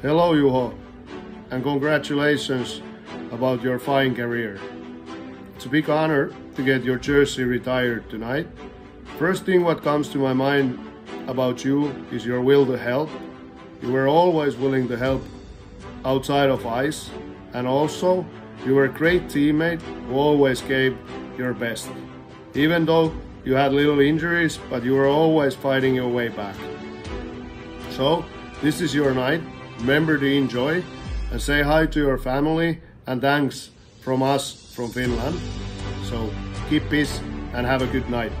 Hello, Juho, and congratulations about your fine career. It's a big honor to get your jersey retired tonight. First thing what comes to my mind about you is your will to help. You were always willing to help outside of ice, and also you were a great teammate who always gave your best. Even though you had little injuries, but you were always fighting your way back. So, this is your night. Remember to enjoy and say hi to your family and thanks from us from Finland. So, keep peace and have a good night.